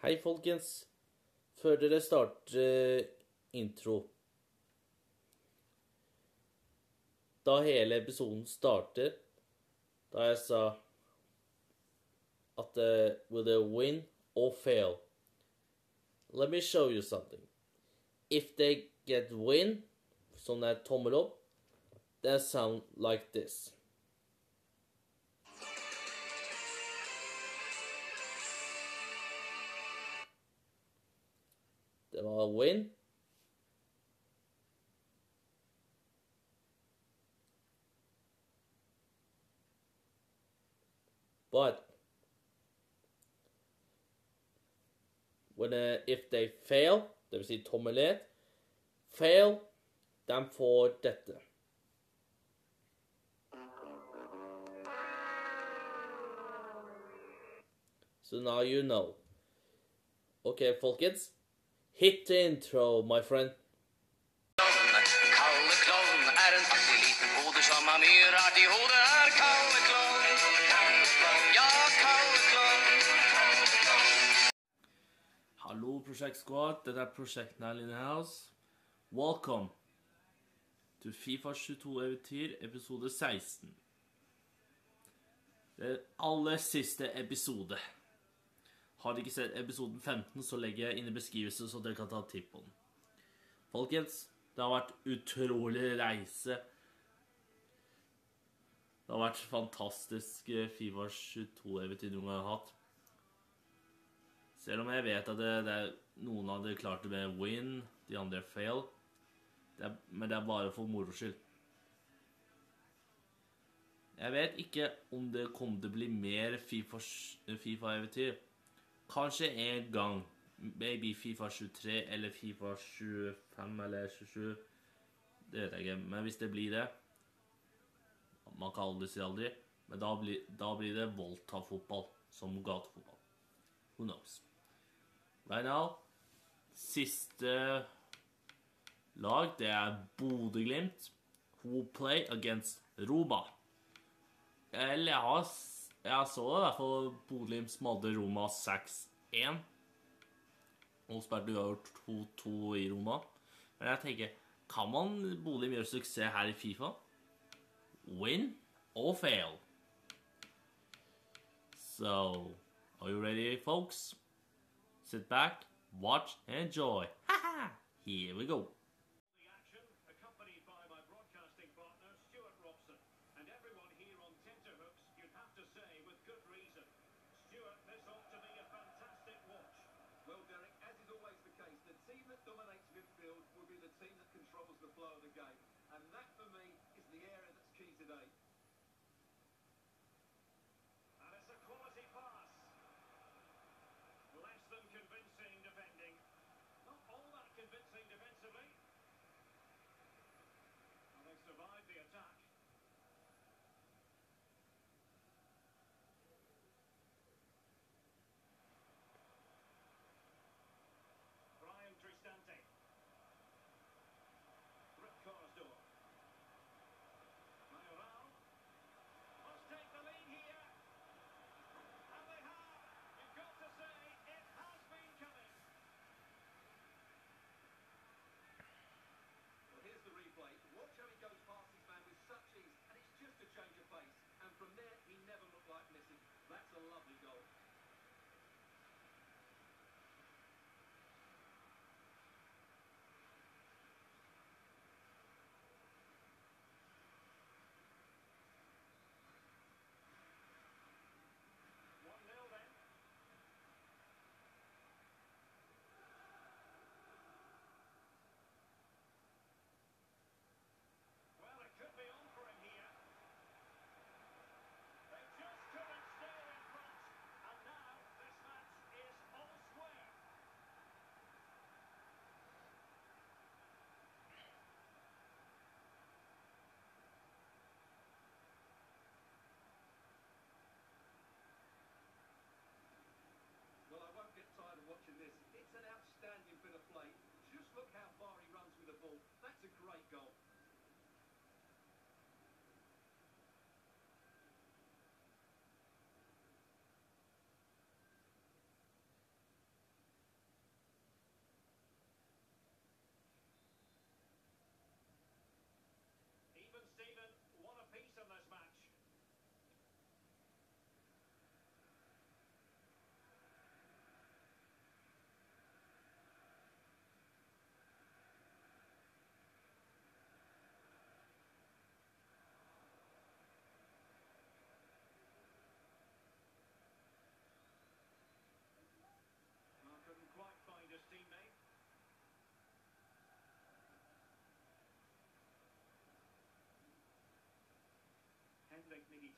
Hei, folkens. Før dere starter eh, intro Da hele episoden starter, da jeg sa at uh, Will they win or fail? Let me show you something. If they get win, sånn er tommel opp, that sound like this. Det var win. But when uh, if they fail, det vil si tommel fail, de får dette. So now you know. Okay, folkens. Hit the intro, my friend. Kalle Klovn er en fattig liten hode som har mye rart i hodet. Er Kalle Klovn. Ja, Kalle Klovn. Hallo, Prosjekt Squad. Dette er Prosjekt Nile in the House. Welcome to Fifa 22-eventyr, episode 16. Det er aller siste episode. Har dere ikke sett episoden 15, så legger jeg inn i beskrivelsen, så dere kan ta tipp på den. Folkens, det har vært utrolig reise. Det har vært fantastisk eh, Fifa 22-eventyr noen gang har hatt. Selv om jeg vet at det, det er, noen av dere klarte med win, de andre fail. Det er, men det er bare for moro skyld. Jeg vet ikke om det kommer til å bli mer FIFA-eventyr. FIFA Kanskje en gang. Maybe Fifa 23 eller Fifa 25 eller 27. Det vet jeg ikke. Men hvis det blir det Man kan aldri si aldri. Men da blir, da blir det Volta-fotball som gatefotball. Who knows? Right now Siste lag, det er Bodø-Glimt. Who play against Roma. Eller jeg har Jeg så i hvert fall Bodø-Glimt Roma 6-1. Og spilte uavgjort 2-2 i Roma. Men jeg tenker Kan man Bodø-Glimt gjøre suksess her i Fifa? Win or fail? So Are you ready, folks? Sit back, watch, and enjoy. Here we go. Team that controls the flow of the game. And that, for me, is the area that's key today.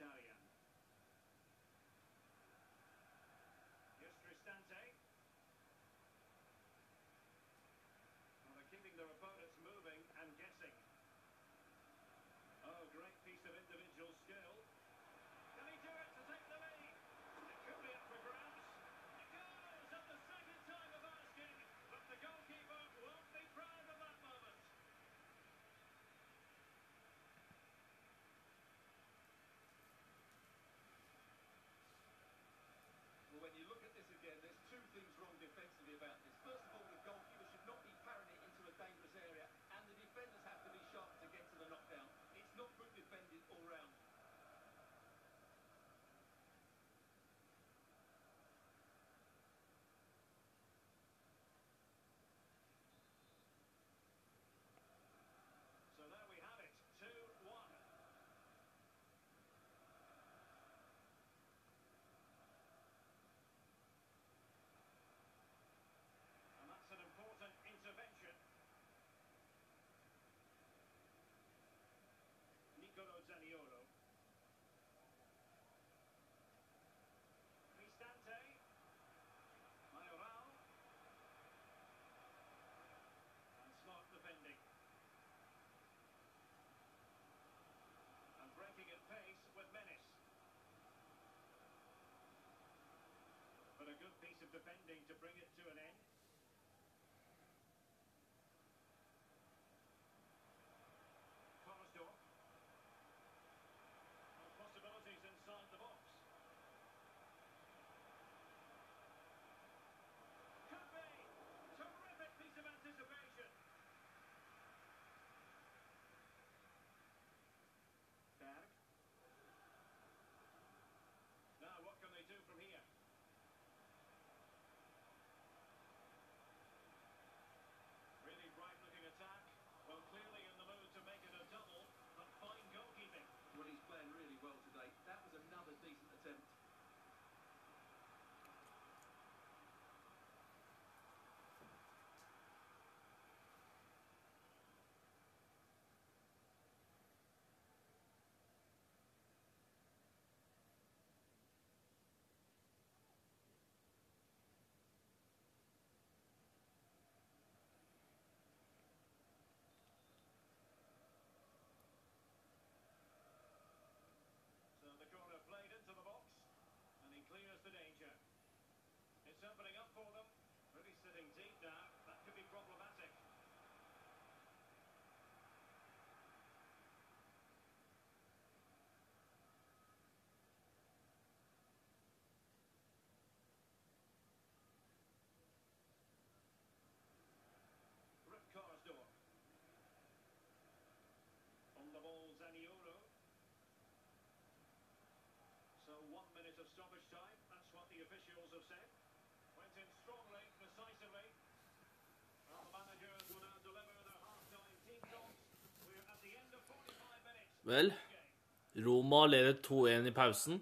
tell you. something to bring it to an end. minute of stoppage time. That's what the officials have said. Went in strongly, decisively. Well, managers will now deliver their half-time team goals. We're at the end of 45 minutes. Vel, Roma leder 2-1 i pausen.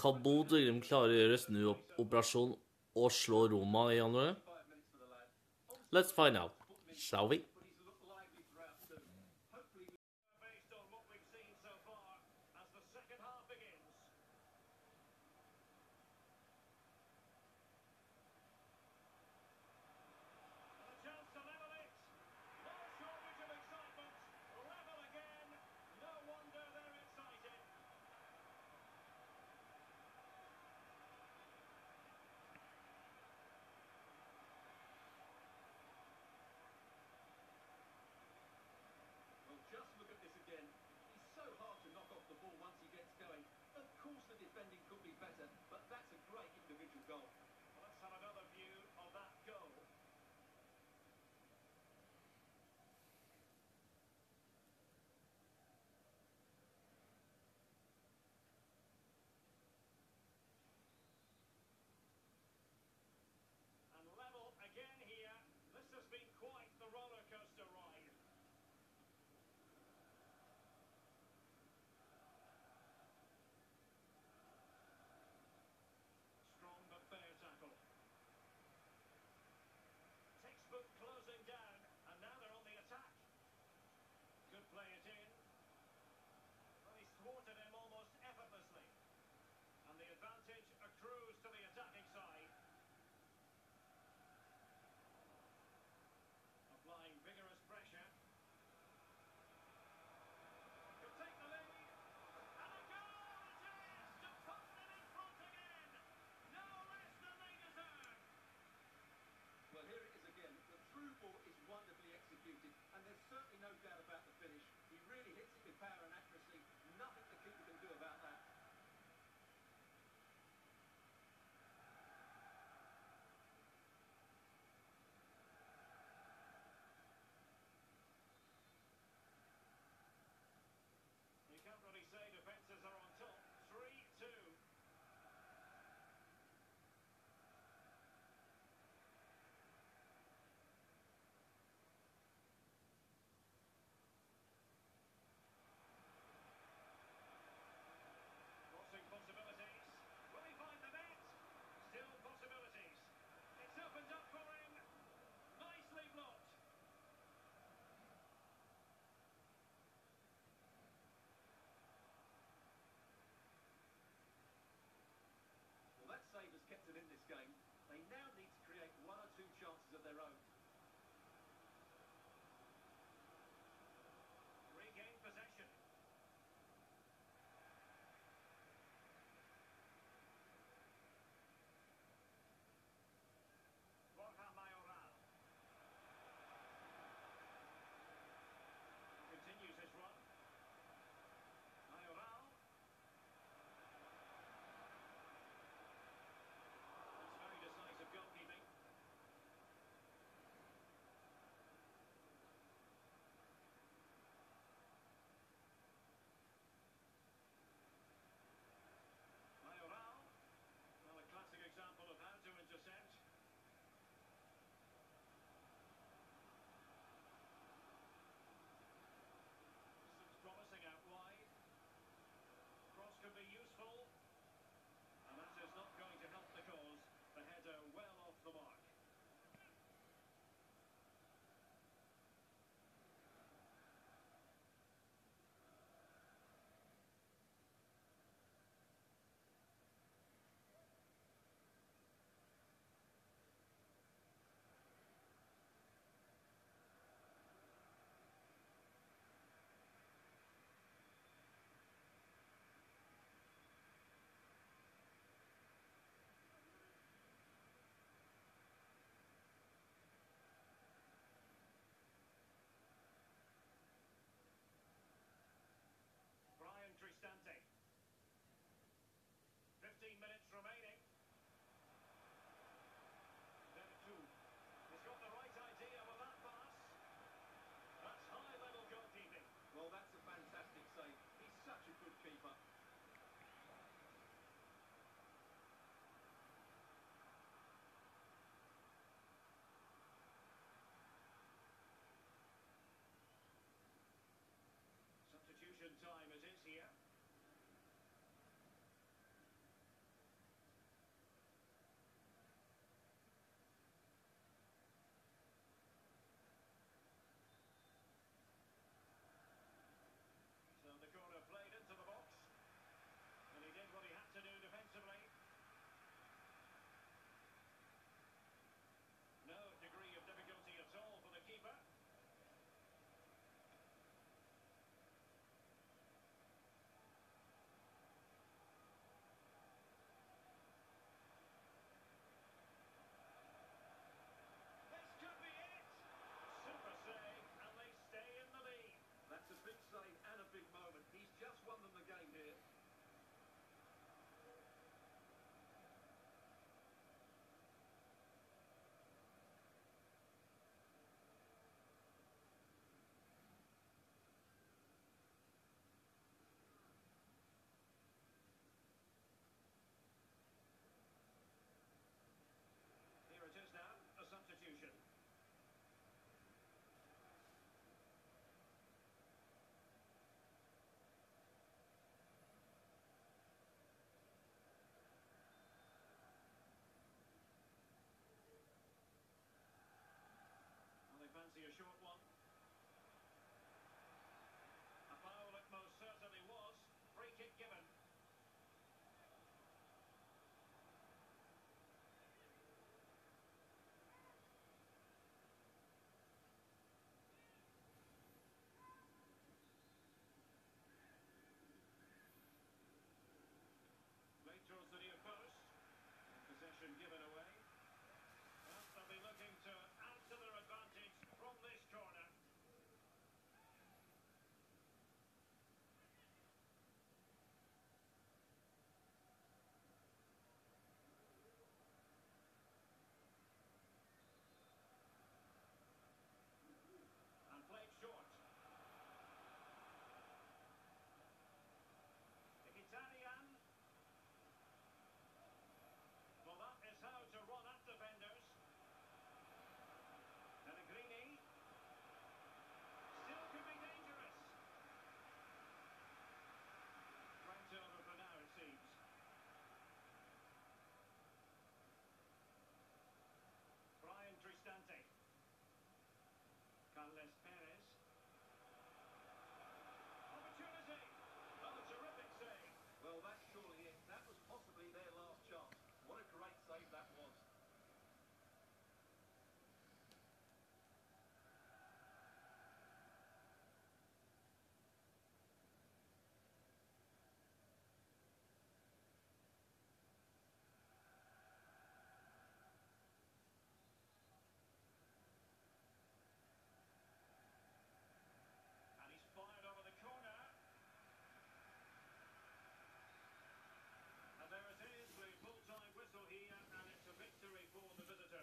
Kabod og Grim klarer å gjøre snuoperasjon og slå Roma i januar. Let's find out, shall we?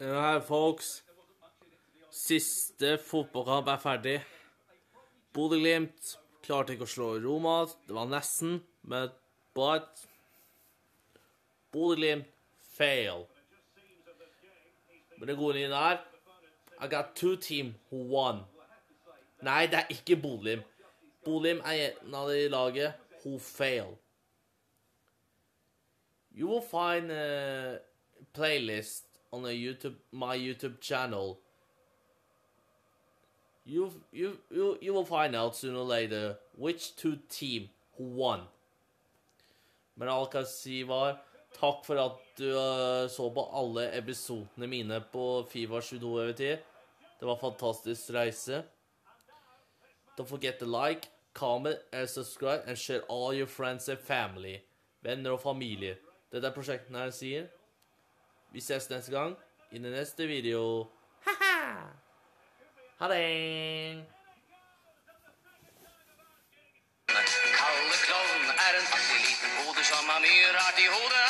Her, folks. Siste fotballkamp er ferdig. Bodø-Glimt klarte ikke å slå Roma. Det var nesten, men but Bodø-Glimt fail. Men det gode nyheten er I got two team who won. Nei, det er ikke Bodø-Glimt. Er en av de laget who fail. You will find a playlist on a YouTube, my YouTube channel. You, you, you, you will find out sooner or later which two team who won. Men alt jeg kan si var takk for at du eh, så på alle episodene mine på Fiva 22 over tid. Det var en fantastisk reise. Don't forget to like, comment and subscribe and share all your friends and family. Venner og familie. Dette er prosjektet her sier. Vi ses neste gang i den neste video. Ha-ha! Ha det! Kalle Klovn er en fattig liten hode som har mye rart i hodet.